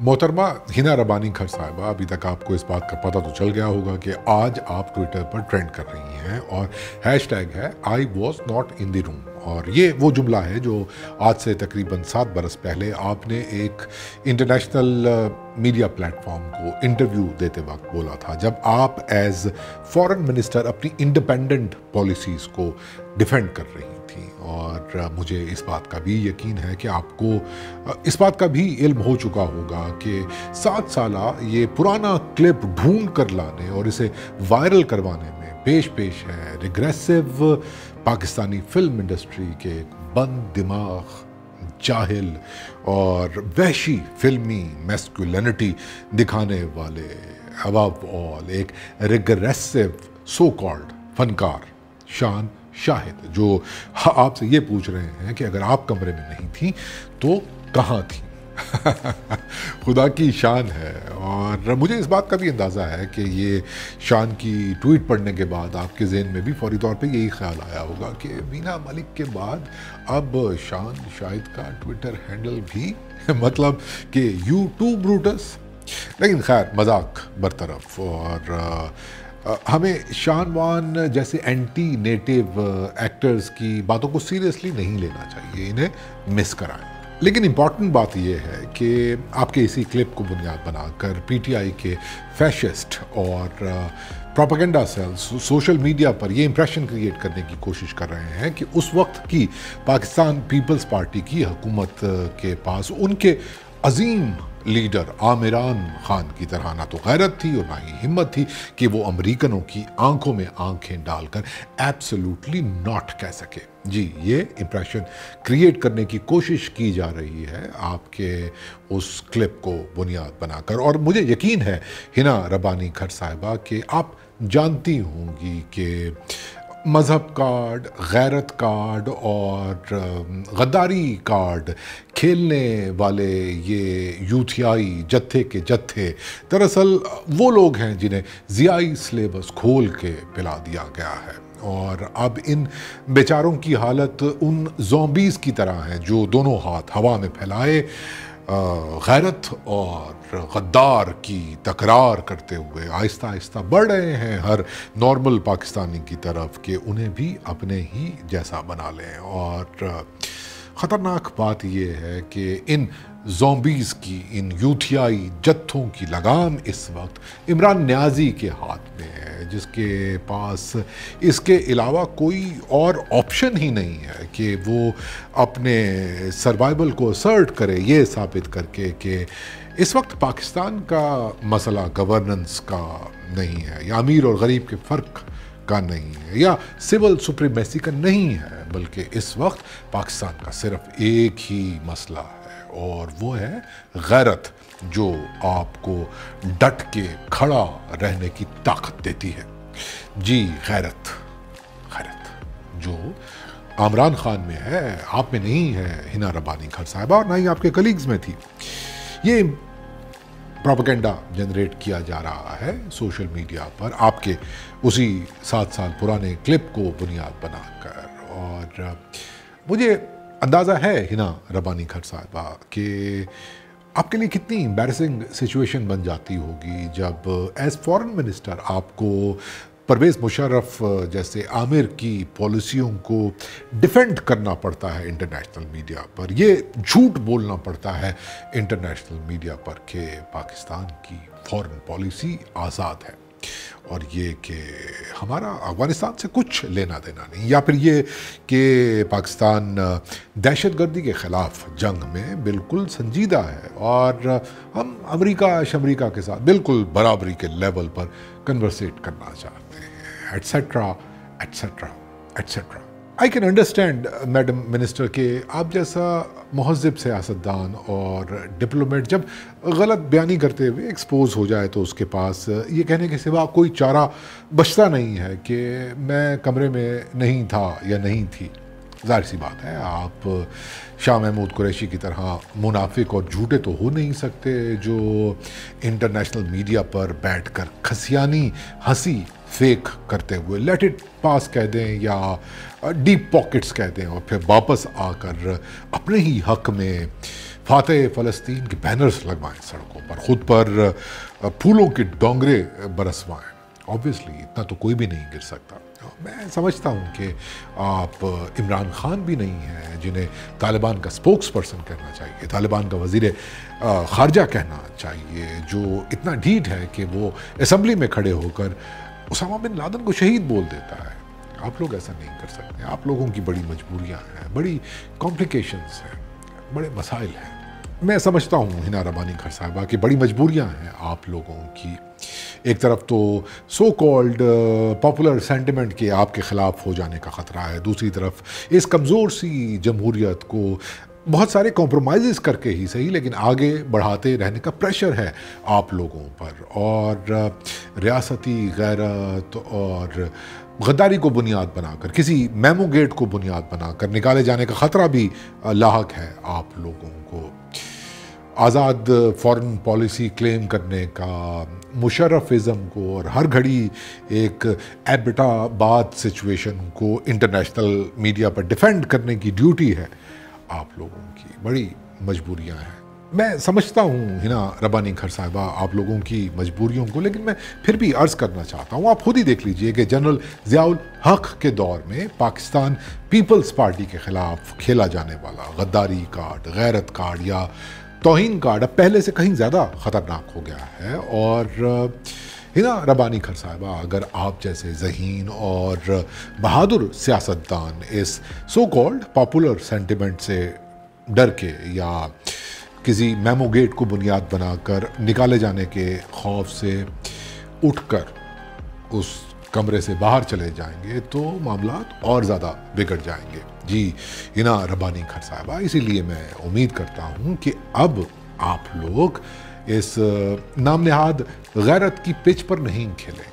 मोहतरमा, हिना रबानी खर साहबा, अभी तक आपको इस बात का पता तो चल गया होगा कि आज आप ट्विटर पर ट्रेंड कर रही हैं और हैश टैग है I was not in the room और ये वो जुमला है जो आज से तकरीबन सात बरस पहले आपने एक इंटरनेशनल मीडिया प्लेटफॉर्म को इंटरव्यू देते वक्त बोला था, जब आप एज फॉरेन मिनिस्टर अपनी इंडिपेंडेंट पॉलिसीज़ को डिफेंड कर रही थी। और मुझे इस बात का भी यकीन है कि आपको इस बात का भी इल्म हो चुका होगा कि सात साल ये पुराना क्लिप ढूंढ कर लाने और इसे वायरल करवाने में पेश पेश है। रिग्रेसिव पाकिस्तानी फ़िल्म इंडस्ट्री के एक बंद दिमाग, जाहिल और वहशी फिल्मी मेस्कुलिनिटी दिखाने वाले अबव ऑल एक रिग्रेसिव सो कॉल्ड फनकार शान शाहिद, जो आपसे ये पूछ रहे हैं कि अगर आप कमरे में नहीं थी तो कहाँ थी? खुदा की शान है और मुझे इस बात का भी अंदाज़ा है कि ये शान की ट्वीट पढ़ने के बाद आपके जहन में भी फौरी तौर पे यही ख्याल आया होगा कि मीना मलिक के बाद अब शान शाहिद का ट्विटर हैंडल भी मतलब कि यू टू ब्रूटस लेकिन खैर, मज़ाक बरतरफ और हमें शान वान जैसे एंटी नेटिव एक्टर्स की बातों को सीरियसली नहीं लेना चाहिए, इन्हें मिस कराएँ। लेकिन इंपॉर्टेंट बात यह है कि आपके इसी क्लिप को बुनियाद बनाकर पीटीआई के फैशिस्ट और प्रोपागेंडा सेल्स सोशल मीडिया पर ये इंप्रेशन क्रिएट करने की कोशिश कर रहे हैं कि उस वक्त की पाकिस्तान पीपल्स पार्टी की हुकूमत के पास उनके अजीम लीडर आमिरान खान की तरह ना तो गैरत थी और ना ही हिम्मत थी कि वो अमरीकनों की आँखों में आँखें डालकर एब्सोल्युटली नॉट कह सके। जी, ये इंप्रेशन क्रिएट करने की कोशिश की जा रही है आपके उस क्लिप को बुनियाद बनाकर। और मुझे यकीन है हिना रबानी खर साहिबा कि आप जानती होंगी कि मज़हब कार्ड, गैरत कार्ड और गद्दारी कार्ड खेलने वाले ये यूथियाई जत्थे के जत्थे, दरअसल वो लोग हैं जिन्हें ज़ियाई सिलेबस खोल के पिला दिया गया है। और अब इन बेचारों की हालत उन जोम्बीज़ की तरह है जो दोनों हाथ हवा में फैलाए। गैरत और गद्दार की तकरार करते हुए आहिस्ता आहिस्ता बढ़ रहे हैं हर नॉर्मल पाकिस्तानी की तरफ़ कि उन्हें भी अपने ही जैसा बना लें और ख़तरनाक बात यह है कि इन जोम्बीज़ की, इन यूथियाई जत्थों की लगाम इस वक्त इमरान न्याजी के हाथ में है, जिसके पास इसके अलावा कोई और ऑप्शन ही नहीं है कि वो अपने सर्वाइवल को असर्ट करे ये साबित करके कि इस वक्त पाकिस्तान का मसला गवर्नेंस का नहीं है। या अमीर और गरीब के फ़र्क का नहीं है, या सिविल सुप्रीमेसी का नहीं है, बल्कि इस वक्त पाकिस्तान का सिर्फ़ एक ही मसला है, और वो है गैरत जो आपको डट के खड़ा रहने की ताकत देती है। जी, गैरत गैरत, जो आमरान खान में है, आप में नहीं है, हिना रबानी खर साहबा, और ना ही आपके कलीग्स में थी। ये प्रोपेगेंडा जनरेट किया जा रहा है सोशल मीडिया पर। आपके उसी सात साल पुराने क्लिप को बुनियाद बनाकर। और, मुझे अंदाज़ा है हिना रबानी खर साहबा कि आपके लिए कितनी एम्बेरसिंग सिचुएशन बन जाती होगी जब एज फॉरेन मिनिस्टर आपको परवेज़ मुशर्रफ जैसे आमिर की पॉलिसियों को डिफेंड करना पड़ता है इंटरनेशनल मीडिया पर। ये झूठ बोलना पड़ता है इंटरनेशनल मीडिया पर कि पाकिस्तान की फॉरेन पॉलिसी आज़ाद है और ये कि हमारा अफ़गानिस्तान से कुछ लेना देना नहीं। या फिर ये कि पाकिस्तान दहशत गर्दी के ख़िलाफ़ जंग में बिल्कुल संजीदा है और हम अमेरिका, शमरीका के साथ बिल्कुल बराबरी के लेवल पर कन्वर्सेट करना चाहते हैं। Etcetera etcetera etcetera I can understand madam minister के आप जैसा महजब सियासतदान और डिप्लोमेट जब गलत बयानी करते हुए एक्सपोज हो जाए तो उसके पास ये कहने के सिवा कोई चारा बचता नहीं है कि मैं कमरे में नहीं था या नहीं थी। ज़ाहिर सी बात है, आप शाह महमूद कुरैशी की तरह मुनाफिक और झूठे तो हो नहीं सकते, जो इंटरनेशनल मीडिया पर बैठकर खसियानी, हँसी फेक करते हुए लेट इट पास कह दें या डीप पॉकेट्स कह दें और फिर वापस आकर अपने ही हक में फातह फ़लस्तीन के बैनर्स लगवाएँ सड़कों पर, ख़ुद पर फूलों के डोंगरे बरसवाएँ। ऑब्वियसली इतना तो कोई भी नहीं गिर सकता। मैं समझता हूँ कि आप इमरान खान भी नहीं हैं जिन्हें तालिबान का स्पोक्स पर्सन कहना चाहिए। तालिबान का वज़ीर ख़ारजा कहना चाहिए, जो इतना ढीठ है कि वो असम्बली में खड़े होकर उसामा बिन लादन को शहीद बोल देता है। आप लोग ऐसा नहीं कर सकते। आप लोगों की बड़ी मजबूरियाँ हैं, बड़ी कॉम्प्लिकेशंस हैं, बड़े मसाइल हैं। मैं समझता हूँ हिना रबानी खर साहबा की बड़ी मजबूरियाँ हैं आप लोगों की। एक तरफ़ तो सो कॉल्ड पॉपुलर सेंटिमेंट के आपके ख़िलाफ़ हो जाने का ख़तरा है। दूसरी तरफ़ इस कमज़ोर सी जमहूरियत को बहुत सारे कॉम्प्रोमाइज़ करके ही सही, लेकिन आगे बढ़ाते रहने का प्रेशर है आप लोगों पर। और रियासती गैरत और गद्दारी को बुनियाद बनाकर, किसी मेमो गेट को बुनियाद बनाकर निकाले जाने का ख़तरा भी लाक है आप लोगों को। आज़ाद फॉरेन पॉलिसी क्लेम करने का मुशरफिज़म को और हर घड़ी एक एबिटाबाद सिचुएशन को इंटरनेशनल मीडिया पर डिफेंड करने की ड्यूटी है। आप लोगों की बड़ी मजबूरियाँ हैं। मैं समझता हूँ, हिना रबानी खर साहिबा, आप लोगों की मजबूरियों को, लेकिन मैं फिर भी अर्ज़ करना चाहता हूँ, आप खुद ही देख लीजिए कि जनरल ज़ियाउल हक के दौर में पाकिस्तान पीपल्स पार्टी के ख़िलाफ़ खेला जाने वाला गद्दारी कार्ड, गैरत कार्ड या तोहन कार्ड अब पहले से कहीं ज़्यादा ख़तरनाक हो गया है और हिना रबानी खर साहबा, अगर आप जैसे जहीन और बहादुर सियासतदान इस सो कॉल्ड पॉपुलर सेंटिमेंट से डर के या किसी मेमोगेट को बुनियाद बनाकर निकाले जाने के खौफ से उठकर उस कमरे से बाहर चले जाएँगे तो मामला और ज़्यादा बिगड़ जाएँगे। जी हिना रबानी खर साहबा, इसीलिए मैं उम्मीद करता हूँ कि अब आप लोग इस नाम नहाद गैरत की पिच पर नहीं खेलेंगे।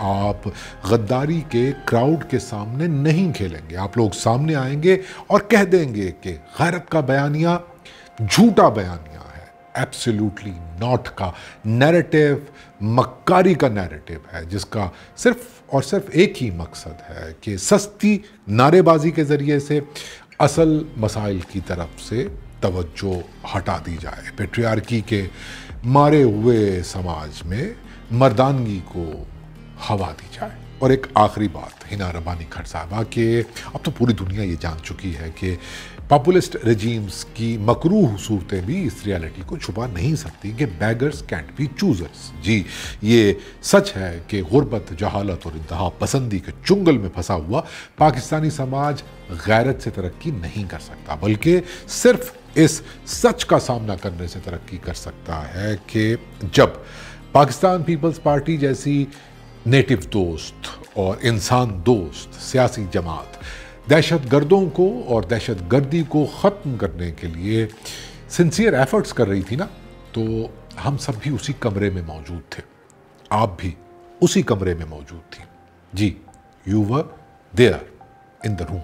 आप गद्दारी के क्राउड के सामने नहीं खेलेंगे। आप लोग सामने आएँगे और कह देंगे कि गैरत का बयानिया झूठा बयानिया है। एब्सोल्युटली नॉट का नैरेटिव मक्कारी का नैरेटिव है, जिसका सिर्फ़ और सिर्फ़ एक ही मकसद है कि सस्ती नारेबाजी के ज़रिए से असल मसाइल की तरफ़ से तवज्जो हटा दी जाए। पेट्रियार्की के मारे हुए समाज में मर्दानगी को हवा दी जाए। और एक आखिरी बात, हिना रबानी खर साहबा के, अब तो पूरी दुनिया ये जान चुकी है कि पॉपुलिस्ट रजीम्स की मकरूह सूरतें भी इस रियलिटी को छुपा नहीं सकती कि बैगर्स कैंट बी चूजर्स जी, ये सच है कि गुर्बत, जहालत और इंतहा पसंदी के चुंगल में फंसा हुआ पाकिस्तानी समाज गैरत से तरक्की नहीं कर सकता, बल्कि सिर्फ़ इस सच का सामना करने से तरक्की कर सकता है कि जब पाकिस्तान पीपल्स पार्टी जैसी नेटिव दोस्त और इंसान दोस्त, सियासी जमात दहशत गर्दों को और दहशत गर्दी को ख़त्म करने के लिए सिंसियर एफर्ट्स कर रही थी ना तो हम सब भी उसी कमरे में मौजूद थे। आप भी उसी कमरे में मौजूद थी। जी you were there in the room